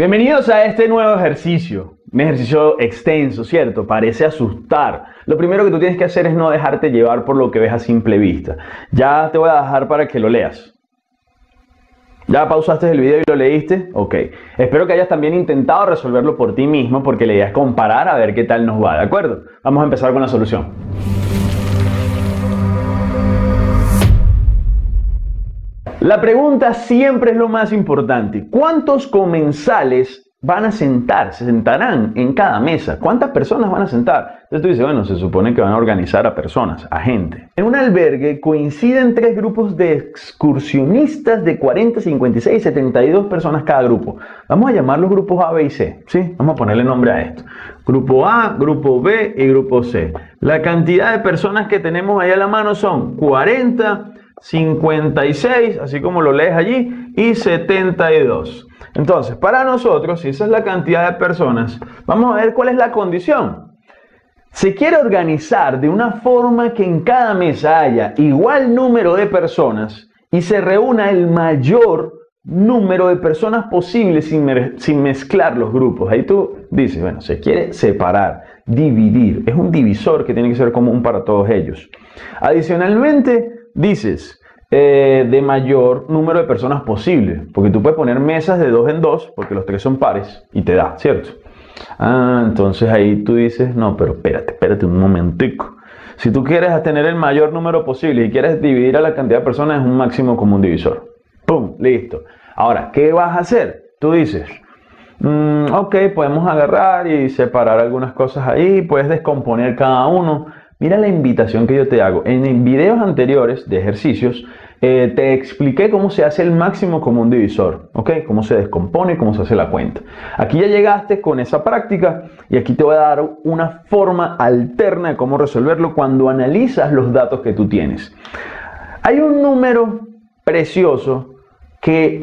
Bienvenidos a este nuevo ejercicio. Un ejercicio extenso, ¿cierto? Parece asustar. Lo primero que tú tienes que hacer es no dejarte llevar por lo que ves a simple vista. Ya te voy a dejar para que lo leas. ¿Ya pausaste el video y lo leíste? Ok. Espero que hayas también intentado resolverlo por ti mismo porque la idea es comparar a ver qué tal nos va, ¿de acuerdo? Vamos a empezar con la solución. La pregunta siempre es lo más importante. ¿Cuántos comensales van a sentar, se sentarán en cada mesa. ¿Cuántas personas van a sentar? Entonces tú dices, bueno, se supone que van a organizar a personas, a gente. En un albergue coinciden tres grupos de excursionistas de 40, 56, 72 personas cada grupo. Vamos a llamar los grupos A, B y C, ¿sí? Vamos a ponerle nombre a esto. Grupo A, grupo B y grupo C. La cantidad de personas que tenemos ahí a la mano son 40, 56, así como lo lees allí, y 72. Entonces, para nosotros, si esa es la cantidad de personas, vamos a ver cuál es la condición. Se quiere organizar de una forma que en cada mesa haya igual número de personas y se reúna el mayor número de personas posible sin, sin, mezclar los grupos. Ahí tú dices, bueno, se quiere separar, dividir. Es un divisor que tiene que ser común para todos ellos. Adicionalmente, dices, eh, de mayor número de personas posible. Porque tú puedes poner mesas de dos en dos, porque los tres son pares, y te da, ¿cierto? Ah, entonces ahí tú dices, no, pero espérate, espérate un momentico. Si tú quieres tener el mayor número posible y quieres dividir a la cantidad de personas, es un máximo común divisor. ¡Pum! Listo. Ahora, ¿qué vas a hacer? Tú dices, mm, ok, podemos agarrar y separar algunas cosas ahí, puedes descomponer cada uno. Mira la invitación que yo te hago. En videos anteriores de ejercicios eh, te expliqué cómo se hace el máximo común divisor, ¿ok? Cómo se descompone, cómo se hace la cuenta. Aquí ya llegaste con esa práctica y aquí te voy a dar una forma alterna de cómo resolverlo cuando analizas los datos que tú tienes. Hay un número precioso que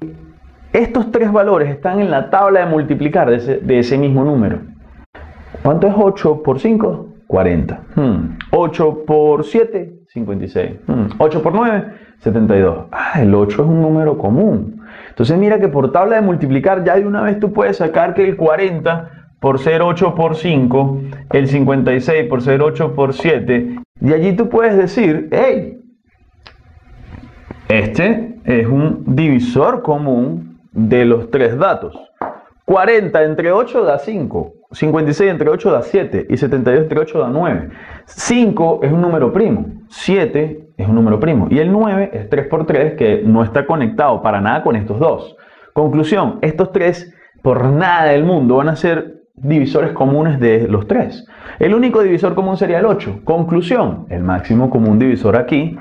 estos tres valores están en la tabla de multiplicar de ese, de ese mismo número. ¿Cuánto es 8 por 5? 40. 8 hmm. por 7, 56. 8 hmm. por 9, 72. Ah, el 8 es un número común. Entonces mira que por tabla de multiplicar ya de una vez tú puedes sacar que el 40 por ser 8 por 5, el 56 por ser 8 por 7, y allí tú puedes decir, hey, este es un divisor común de los tres datos. 40 entre 8 da 5, 56 entre 8 da 7 y 72 entre 8 da 9. 5 es un número primo, 7 es un número primo y el 9 es 3 por 3 que no está conectado para nada con estos dos. Conclusión, estos tres por nada del mundo van a ser divisores comunes de los tres. El único divisor común sería el 8. Conclusión, el máximo común divisor aquí,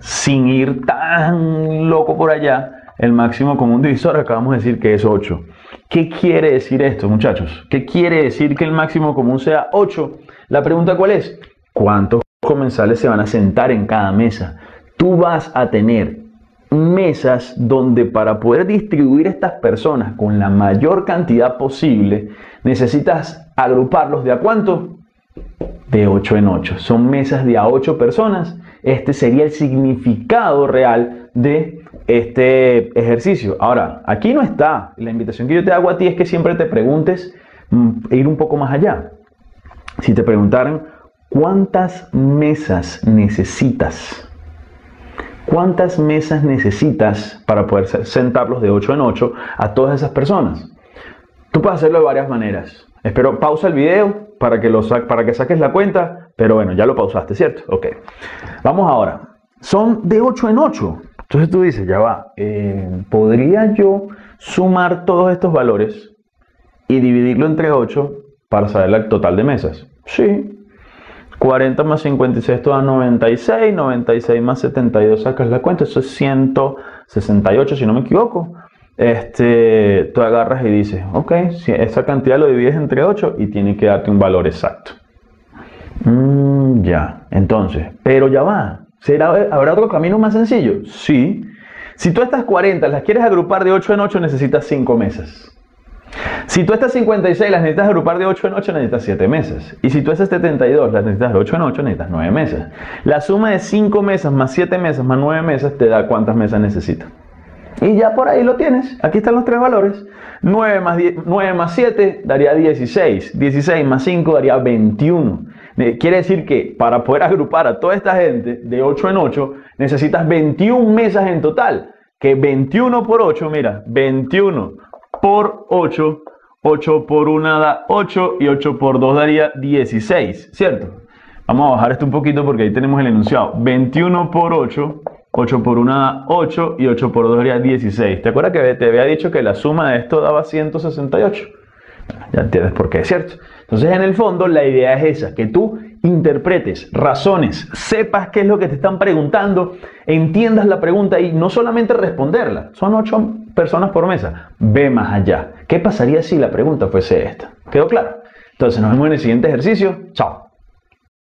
sin ir tan loco por allá, el máximo común divisor acabamos de decir que es 8. ¿Qué quiere decir esto, muchachos? ¿Qué quiere decir que el máximo común sea 8? La pregunta cuál es? ¿Cuántos comensales se van a sentar en cada mesa? Tú vas a tener mesas donde para poder distribuir estas personas con la mayor cantidad posible, necesitas agruparlos de a cuánto? De 8 en 8. Son mesas de a 8 personas. Este sería el significado real de este ejercicio. Ahora, aquí no está. La invitación que yo te hago a ti es que siempre te preguntes, mm, ir un poco más allá. Si te preguntaran, ¿cuántas mesas necesitas? ¿Cuántas mesas necesitas para poder sentarlos de 8 en 8 a todas esas personas? Tú puedes hacerlo de varias maneras. Espero pausa el video para que, lo para que saques la cuenta, pero bueno, ya lo pausaste, ¿cierto? Ok. Vamos ahora. Son de 8 en 8. Entonces tú dices, ya va, eh, ¿podría yo sumar todos estos valores y dividirlo entre 8 para saber el total de mesas? Sí. 40 más 56 da 96, 96 más 72 sacas la cuenta, eso es 168 si no me equivoco. Este, tú agarras y dices, ok, si esa cantidad lo divides entre 8 y tiene que darte un valor exacto. Mm, ya, entonces, pero ya va, ¿Habrá otro camino más sencillo? Sí. Si tú estas 40 las quieres agrupar de 8 en 8, necesitas 5 mesas. Si tú estas 56 las necesitas agrupar de 8 en 8, necesitas 7 mesas. Y si tú estas 72 las necesitas de 8 en 8, necesitas 9 mesas. La suma de 5 mesas más 7 mesas más 9 mesas te da cuántas mesas necesitas. Y ya por ahí lo tienes. Aquí están los tres valores. 9 más, 9 más 7 daría 16. 16 más 5 daría 21. Eh, quiere decir que para poder agrupar a toda esta gente de 8 en 8, necesitas 21 mesas en total. Que 21 por 8, mira, 21 por 8, 8 por 1 da 8 y 8 por 2 daría 16, ¿cierto? Vamos a bajar esto un poquito porque ahí tenemos el enunciado. 21 por 8 8 por 1 da 8 y 8 por 2 daría 16. ¿Te acuerdas que te había dicho que la suma de esto daba 168? Ya entiendes por qué es cierto. Entonces, en el fondo, la idea es esa, que tú interpretes, razones, sepas qué es lo que te están preguntando, entiendas la pregunta y no solamente responderla. Son 8 personas por mesa. Ve más allá. ¿Qué pasaría si la pregunta fuese esta? ¿Quedó claro? Entonces, nos vemos en el siguiente ejercicio. Chao.